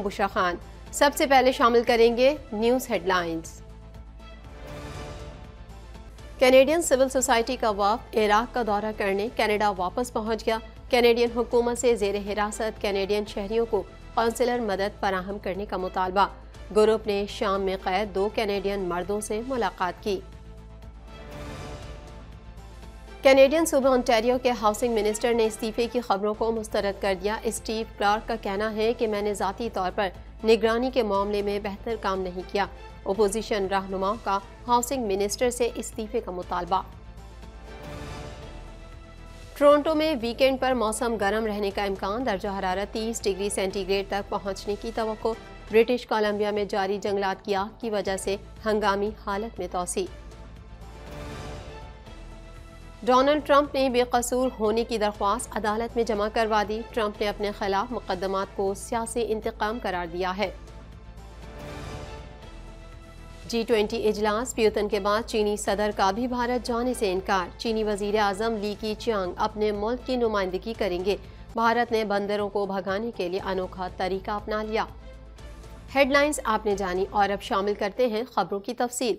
हूँ बुशा खान। सबसे पहले शामिल करेंगे news headlines. Canadian civil society का वफ इराक का दौरा करने कनाडा वापस पहुँच गया। कैनेडियन हुकूमत से जेर हिरासत कैनेडियन शहरियों को काउंसिलर मदद फराहम करने का मुतालबा। ग्रुप ने शाम में कैद दो कैनेडियन मर्दों से मुलाकात की। कैनेडियन सूबे ओंटारियो के हाउसिंग मिनिस्टर ने इस्तीफे की खबरों को मुस्तरद कर दिया। स्टीव क्लार्क का कहना है कि मैंने ज़ाती तौर पर निगरानी के मामले में बेहतर काम नहीं किया। अपोजिशन रहनुमाओं का हाउसिंग मिनिस्टर से इस्तीफे का मुतालबा। टोरंटो में वीकेंड पर मौसम गर्म रहने का इम्कान। दर्जा हरारत 30 डिग्री सेंटीग्रेड तक पहुँचने की तो ब्रिटिश कोलंबिया में जारी जंगलात की आग की वजह से हंगामी हालत में तोसी। डोनाल्ड ट्रंप ने बेकसूर होने की दरख्वास्त अदालत में जमा करवा दी। ट्रंप ने अपने खिलाफ मुकदमात को सियासी इंतकाम करार दिया है। जी ट्वेंटी इजलास प्यूतन के बाद चीनी सदर का भी भारत जाने से इनकार। चीनी वज़ीर आज़म ली की चियांग अपने मुल्क की नुमाइंदगी करेंगे। भारत ने बंदरों को भगाने के लिए अनोखा तरीका अपना लिया। हेडलाइंस आपने जानी और अब शामिल करते हैं खबरों की तफसील।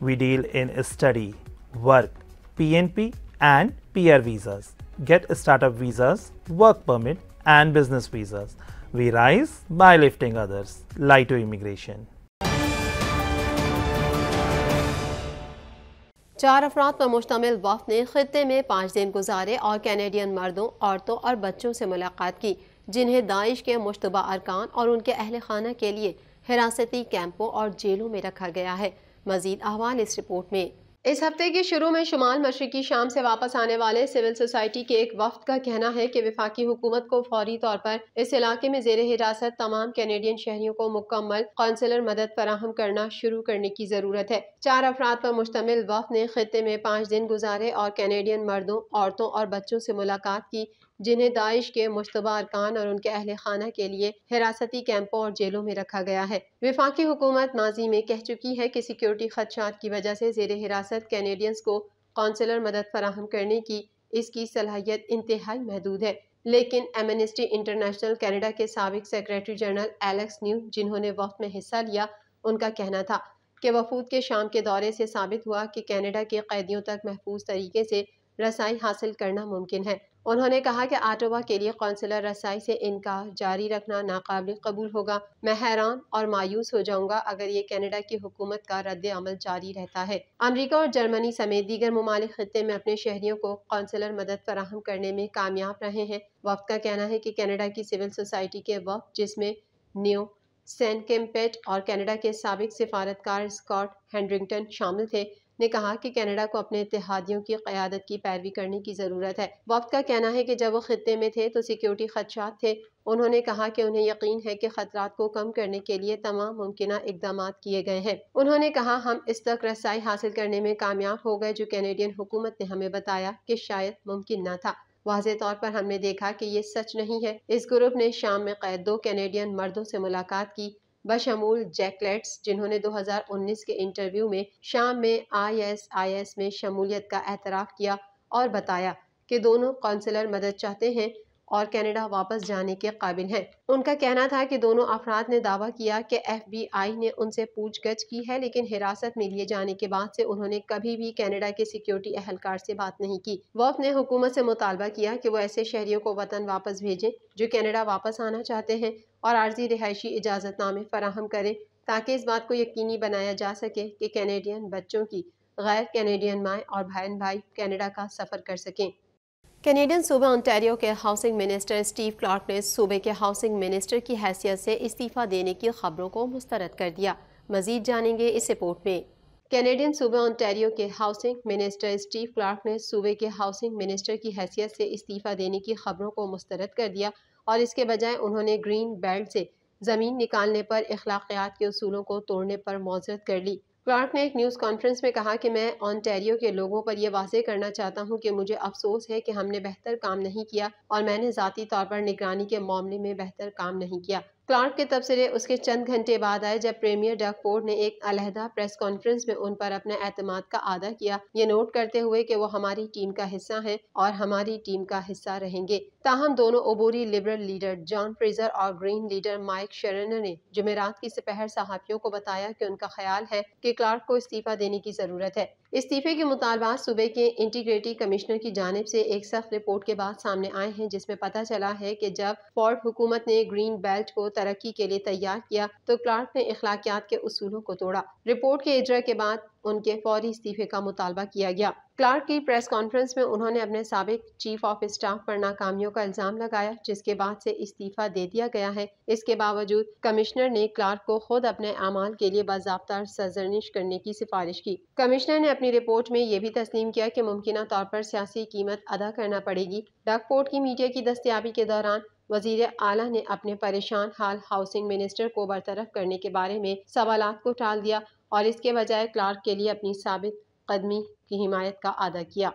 We deal in study, work, PNP, and PR visas. Get startup visas, work permit, and business visas. We rise by lifting others. Lito Immigration. चार अफराद पर मुश्तमिल वफ ने खत्े में पाँच दिन गुजारे और कैनेडियन मर्दों औरतों और बच्चों से मुलाकात की जिन्हें दाइश के मुशतबा अरकान और उनके अहल खाना के लिए हिरासती कैंपों और जेलों में रखा गया है मजीद अहवाल इस रिपोर्ट में। इस हफ़्ते के शुरू में शुमाल मशरकी शाम से वापस आने वाले सिविल सोसाइटी के एक वफ्त का कहना है कि विफाकी हुकूमत को फौरी तौर पर इस इलाके में जेर हिरासत तमाम कैनेडियन शहरियों को मुकम्मल काउंसिलर मदद फराहम करना शुरू करने की ज़रूरत है। चार अफराद पर मुश्तमिल वफ्त ने खत्े में पाँच दिन गुजारे और कैनेडियन मर्दों, औरतों और बच्चों से मुलाकात की। जिन्हें दाइश के मुशतबा अरकान और उनके अहल खाना के लिए हिरासती कैंपों और जेलों में रखा गया है। विफाकी हुकूमत माजी में कह चुकी है कि सिक्योरिटी खदशात की वजह से जेर हिरासत कैनेडियंस को कौंसलर मदद फराहम करने की इसकी सलाहियत इंतहाई महदूद है। लेकिन एमनेस्टी इंटरनेशनल कनाडा के सबक सेक्रेटरी जनरल एलेक्स न्यू जिन्होंने वक्त में हिस्सा लिया, उनका कहना था कि वफूद के शाम के दौरे से साबित हुआ कि कनाडा के कैदियों तक महफूज तरीके से रसाई हासिल करना मुमकिन है। उन्होंने कहा कि आटोवा के लिए कौंसलर रसाई से इनका जारी रखना नाकबिल कबूल होगा। मैं हैरान और मायूस हो जाऊँगा अगर ये कनाडा की हुकूमत का रद्द अमल जारी रहता है। अमरीका और जर्मनी समेत दीगर ममालिक खत्े में अपने शहरियों को कौंसलर मदद फराहम करने में कामयाब रहे हैं। वक्त का कहना है कि कनाडा की सिविल सोसाइटी के वक्त, जिसमें न्यू सेंट केम्पेट और कनाडा के सबक सिफारतकार स्कॉट हैंड्रिंगटन शामिल थे ने कहा कि कनाडा को अपने इतिहादियों की क्यादत की पैरवी करने की ज़रूरत है। वक्त का कहना है कि जब वो खत्े में थे तो सिक्योरिटी खदशात थे। उन्होंने कहा कि उन्हें यकीन है कि खतरा को कम करने के लिए तमाम मुमकिन इकदाम किए गए हैं। उन्होंने कहा, हम इस तक रसाई हासिल करने में कामयाब हो गए जो कैनेडियन हुकूमत ने हमें बताया कि शायद मुमकिन न था। वाज तौर पर हमने देखा कि ये सच नहीं है। इस ग्रुप ने शाम में कैद दो कैनेडियन मर्दों से मुलाकात की। बशमूल जैकलेट्स, जिन्होंने 2019 के इंटरव्यू में शाम में आईएसआईएस में शमूलियत का एतराफ़ किया और बताया कि दोनों कौंसलर मदद चाहते हैं और कनाडा वापस जाने के काबिल हैं। उनका कहना था कि दोनों अफराद ने दावा किया कि एफबीआई ने उनसे पूछगछ की है, लेकिन हिरासत में लिए जाने के बाद से उन्होंने कभी भी कनाडा के सिक्योरिटी एहलकार से बात नहीं की। वफ ने हुकूमत से मुतालबा किया कि वो ऐसे शहरियों को वतन वापस भेजें, जो कनाडा वापस आना चाहते हैं और आर्जी रिहायशी इजाज़तनामे फराहम करें, ताकि इस बात को यकीनी बनाया जा सके कि कैनेडियन बच्चों की गैर कैनेडियन माएँ और बहन भाई कनाडा का सफ़र कर सकें। कैनेडियन सूबे ओंटारियो के हाउसिंग मिनिस्टर स्टीव क्लार्क ने सूबे के हाउसिंग मिनिस्टर की हैसियत से इस्तीफ़ा देने की खबरों को मुस्तरद कर दिया। मजीद जानेंगे इस रिपोर्ट में। कैनेडियन सूबे ओंटारियो के हाउसिंग मिनिस्टर स्टीव क्लार्क ने सूबे के हाउसिंग मिनिस्टर की हैसियत से इस्तीफ़ा देने की खबरों को मुस्तरद कर दिया और इसके बजाय उन्होंने ग्रीन बेल्ट से ज़मीन निकालने पर अखलाकियात के असूलों को तोड़ने पर मौजरत कर ली। क्लार्क ने एक न्यूज़ कॉन्फ्रेंस में कहा कि मैं ऑनटेरियो के लोगों पर यह वाजे करना चाहता हूँ कि मुझे अफसोस है कि हमने बेहतर काम नहीं किया और मैंने ज़ाती तौर पर निगरानी के मामले में बेहतर काम नहीं किया। क्लार्क के तबसरे उसके चंद घंटे बाद आए जब प्रीमियर डकफोर्ड ने एक अलहदा प्रेस कॉन्फ्रेंस में उन पर अपने एतमाद का आदा किया। ये नोट करते हुए कि वो हमारी टीम का हिस्सा हैं और हमारी टीम का हिस्सा रहेंगे। ताहम दोनों अबूरी लिबरल लीडर जॉन फ्रेजर और ग्रीन लीडर माइक शरण ने जुमेरात की सपहर सहाफ़ियों को बताया कि उनका ख्याल है कि क्लार्क को इस्तीफ़ा देने की ज़रूरत है। इस्तीफे के मुतालबात सूबे के इंटीग्रेटी कमिश्नर की जानब से एक सख्त रिपोर्ट के बाद सामने आए हैं, जिसमें पता चला है कि जब फोर्ड हुकूमत ने ग्रीन बेल्ट को तरक्की के लिए तैयार किया तो क्लार्क ने अखलाकियात के असूलों को तोड़ा। रिपोर्ट के इजरा के बाद उनके फौरी इस्तीफे का मुतालबा किया गया। क्लार्क की प्रेस कॉन्फ्रेंस में उन्होंने अपने सबक चीफ ऑफ़ स्टाफ पर नाकामियों का इल्ज़ाम लगाया, जिसके बाद से इस्तीफ़ा दे दिया गया है। इसके बावजूद कमिश्नर ने क्लार्क को खुद अपने अमाल के लिए बाबा सरजनिश करने की सिफारिश की। कमिश्नर ने अपनी रिपोर्ट में ये भी तस्लीम किया कि मुमकिन तौर पर सियासी कीमत अदा करना पड़ेगी। डकपोर्ट की मीडिया की दस्तियाबी के दौरान वज़ीर आला ने अपने परेशान हाल हाउसिंग मिनिस्टर को बरतरफ करने के बारे में सवाल को टाल दिया। और इसके बजाय क्लार्क के लिए अपनी साबित कदमी की हिमायत का अदा किया।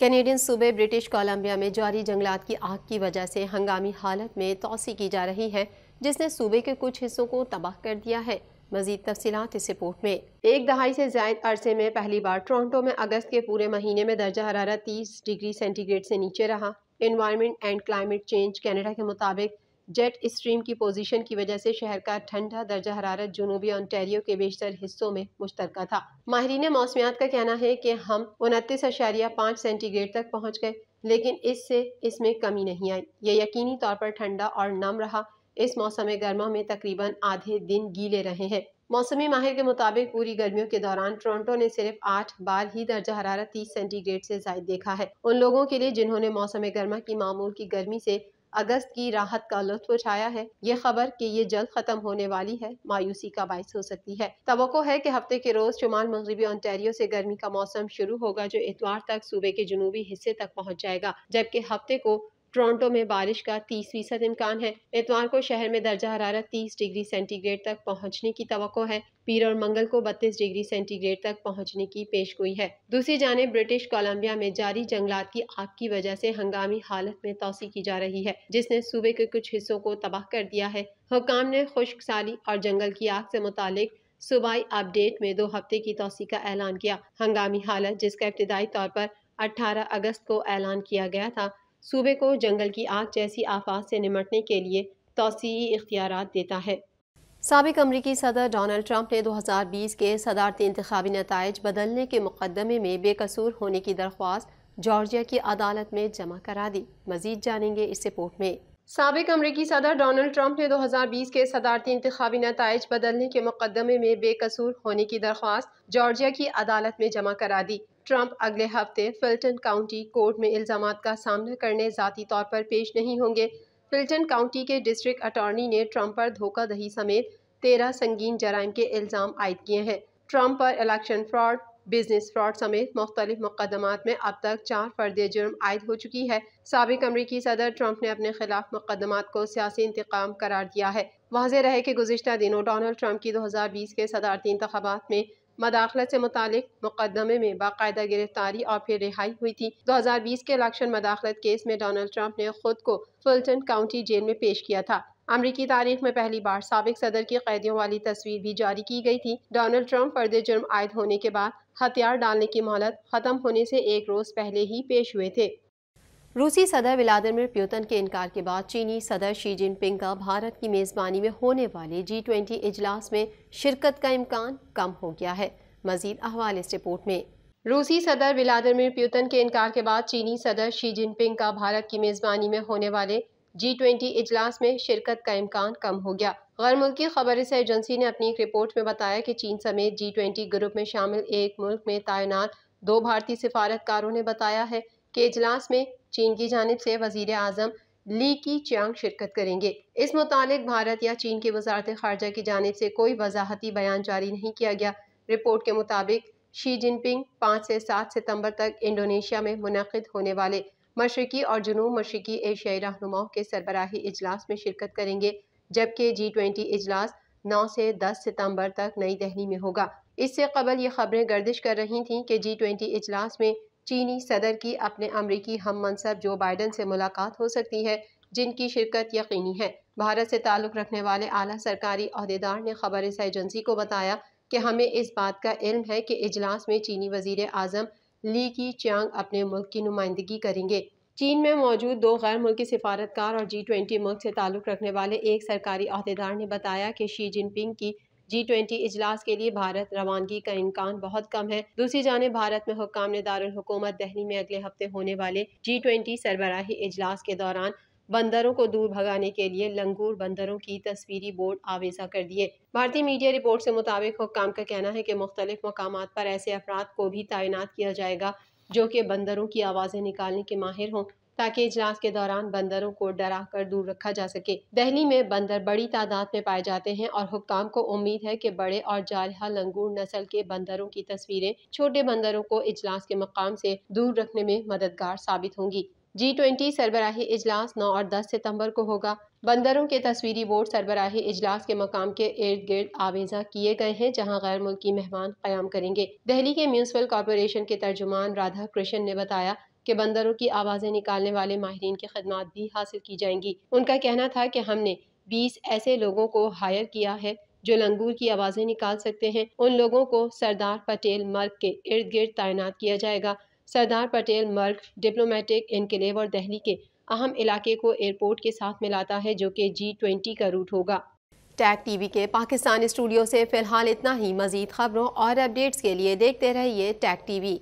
कैनेडियन सूबे ब्रिटिश कोलंबिया में जारी जंगलात की आग की वजह से हंगामी हालत में तोसी की जा रही है, जिसने सूबे के कुछ हिस्सों को तबाह कर दिया है। मजीद तफसीत इस रिपोर्ट में। एक दहाई से जायद अरसे में पहली बार टोरंटो में अगस्त के पूरे महीने में दर्जा हरारत तीस डिग्री सेंटीग्रेड से नीचे रहा। Environment and climate change Canada के मुताबिक जेट स्ट्रीम की पोजीशन की वजह से शहर का ठंडा दर्जा हरारत जनूबी ऑन्टेरियो के बेशतर हिस्सों में मुश्तर था। माहरीन मौसमियात का कहना है कि हम उनतीस अशारिया पाँच सेंटीग्रेड तक पहुँच गए, लेकिन इससे इसमें कमी नहीं आई। ये यकीनी तौर पर ठंडा और नम रहा। इस मौसम गर्मा में तकरीबन आधे दिन गीले रहे हैं। मौसमी माहिर के मुताबिक पूरी गर्मियों के दौरान टोरंटो ने सिर्फ़ आठ बार ही दर्जा हरारत तीस सेंटीग्रेड से जायद देखा है। उन लोगों के लिए जिन्होंने मौसम गर्मा की मामूल की गर्मी से अगस्त की राहत का लुत्फ उठाया है। ये खबर कि ये जल्द खत्म होने वाली है, मायूसी का बायस हो सकती है। तो है कि हफ़्ते के रोज शुमाल मगरबी ऑनटेरियो से गर्मी का मौसम शुरू होगा, जो इतवार तक सूबे के जनूबी हिस्से तक पहुँच जाएगा, जबकि हफ़्ते को टोरंटो में बारिश का 30 फ़ीसद इम्कान है। इतवार को शहर में दर्जा हरारत 30 डिग्री सेंटीग्रेड तक पहुँचने की तो है। पीर और मंगल को 32 डिग्री सेंटीग्रेड तक पहुँचने की पेश गोई है। दूसरी जानब ब्रिटिश कोलंबिया में जारी जंगलात की आग की वजह से हंगामी हालत में तोसी की जा रही है, जिसने सूबे के कुछ हिस्सों को तबाह कर दिया है। हुकाम ने खुश्क साली और जंगल की आग से मुतालिक सूबाई अपडेट में दो हफ़्ते की तोसी का ऐलान किया। हंगामी हालत, जिसका इब्तदाई तौर पर अठारह अगस्त को ऐलान किया गया था सूबे को जंगल की आग जैसी आफात से निमटने के लिए तोसी इख्तियार देता है। सबक अमरीकी सदर डोनाल्ड ट्रंप ने 2020 के सदारती इंतबी नतज बदलने के मुकदमे में बेकसूर होने की दरख्वास्त जॉर्जिया की अदालत में जमा करा दी। मजीद जानेंगे इस रिपोर्ट में। सबक अमरीकी सदर डोनाल्ड ट्रंप ने 2020 के सदारती इंतबी नतज बदलने के मुकदमे में बेकसूर होने की दरख्वास्त जॉर्जिया की अदालत में जमा करा दी। ट्रंप अगले हफ़्ते फिल्टन काउंटी कोर्ट में इल्ज़ाम का सामना करने ज़ाती तौर पर पेश नहीं होंगे। फिल्टन काउंटी के डिस्ट्रिक्ट अटॉर्नी ने ट्रंप पर धोखाधही समेत तेरह संगीन जराइम के इल्ज़ाम आयद किए हैं। ट्रंप पर इलेक्शन फ्रॉड, बिज़नेस फ्रॉड समेत मुख्तलिफ़ मुकदमात में अब तक चार फर्द जुर्म आयद हो चुकी है। सबक अमरीकी सदर ट्रंप ने अपने खिलाफ मुकदमात को सियासी इंतकाम करार दिया है। वाजह रहे कि गुजशत दिनों डोनल्ड ट्रंप की दो हज़ार बीस के सदारती इंतबात में मदाखलत से मुतालिक मुकदमे में बाकायदा गिरफ्तारी और फिर रिहाई हुई थी। 2020 के इलेक्शन मदाखलत केस में डोनाल्ड ट्रंप ने खुद को फुलटन काउंटी जेल में पेश किया था। अमरीकी तारीख में पहली बार सबक सदर की कैदियों वाली तस्वीर भी जारी की गई थी। डोनाल्ड ट्रंप फर्द जुर्म आयद होने के बाद हथियार डालने की मोहलत खत्म होने से एक रोज पहले ही पेश हुए थे। रूसी सदर व्लादिमिर प्यूतन के इनकार के बाद चीनी सदर शी जिनपिंग का भारत की मेज़बानी में होने वाले जी ट्वेंटी इजलास में शिरकत का इम्कान कम हो गया है। मजीद अहवाल इस रिपोर्ट में। रूसी सदर व्लादिमिर प्यूतन के इनकार के बाद चीनी सदर शी जिनपिंग का भारत की मेज़बानी में होने वाले जी ट्वेंटी इजलास में शिरकत का इम्कान कम हो गया। गैर मुल्की खबर एजेंसी ने अपनी एक रिपोर्ट में बताया कि चीन समेत जी ट्वेंटी ग्रुप में शामिल एक मुल्क में तैनात दो भारतीय सिफारतकारों ने बताया है कि इजलास में चीन की जानब से वज़ीर अजम ली की चांग शिरकत करेंगे। इस मुतालिक भारत या चीन की वजारत खारजा की जानब से कोई वजाहती बयान जारी नहीं किया गया। रिपोर्ट के मुताबिक शी जिनपिंग पाँच से सात सितंबर तक इंडोनेशिया में मुनद होने वाले मशरकी और जनूब मशरकी एशियाई रहनुमाओं के सरबराही इजलास में शिरकत करेंगे, जबकि जी ट्वेंटी इजलास नौ से दस सितंबर तक नई दहली में होगा। इससे कबल ये खबरें गर्दिश कर रही थीं कि जी ट्वेंटी इजलास में चीनी सदर की अपने अमरीकी हम मनसब जो बाइडन से मुलाकात हो सकती है, जिनकी शिरकत यकीनी है। भारत से ताल्लुक़ रखने वाले आला सरकारी अहदेदार ने खबर इस एजेंसी को बताया कि हमें इस बात का इल्म है कि इजलास में चीनी वज़ीर आज़म ली की चांग अपने मुल्क की नुमाइंदगी करेंगे। चीन में मौजूद दो गैर मुल्की सिफारतकार और जी ट्वेंटी मुल्क से ताल्लुक़ रखने वाले एक सरकारी अहदेदार ने बताया कि शी जिनपिंग की जी ट्वेंटी इजलास के लिए भारत रवानगी का इम्कान बहुत कम है। दूसरी जानब भारत में हुकाम ने दारकूमत दहली में अगले हफ़्ते होने वाले जी ट्वेंटी सरबराही इजलास के दौरान बंदरों को दूर भगाने के लिए लंगूर बंदरों की तस्वीरी बोर्ड आवेजा कर दिए। भारतीय मीडिया रिपोर्ट से मुताबिक हुकाम का कहना है कि मुख्तलिफ़ मकाम पर ऐसे अफराद को भी तैनात किया जाएगा जो कि बंदरों की आवाज़ें निकालने के माहिर हों। ताकि इजलास के दौरान बंदरों को डरा कर दूर रखा जा सके। दहली में बंदर बड़ी तादाद में पाए जाते हैं और हुक्काम को उम्मीद है कि बड़े और जारहा लंगूर नस्ल के बंदरों की तस्वीरें छोटे बंदरों को इजलास के मकाम से दूर रखने में मददगार साबित होंगी। जी ट्वेंटी सरबराही इजलास नौ और दस सितंबर को होगा। बंदरों के तस्वीरी बोर्ड सरबराही इजलास के मकाम के इर्द गिर्द आवेजा किए गए हैं, जहाँ गैर मुल्की मेहमान क्याम करेंगे। दहली के म्यूनसिपल कॉरपोरेशन के तर्जुमान राधा कृष्ण ने बताया कि बंदरों की आवाज़ें निकालने वाले माहरीन की खदमात भी हासिल की जाएँगी। उनका कहना था कि हमने बीस ऐसे लोगों को हायर किया है जो लंगूर की आवाज़ें निकाल सकते हैं। उन लोगों को सरदार पटेल मर्ग के इर्द गिर्द तैनात किया जाएगा। सरदार पटेल मर्ग डिप्लोमेटिक इनकलेव और दहली के अहम इलाके को एयरपोर्ट के साथ मिलाता है, जो कि जी ट्वेंटी का रूट होगा। टैग टीवी के पाकिस्तान स्टूडियो से फ़िलहाल इतना ही। मजीद खबरों और अपडेट्स के लिए देखते रहिए टैग टीवी।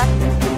perspective.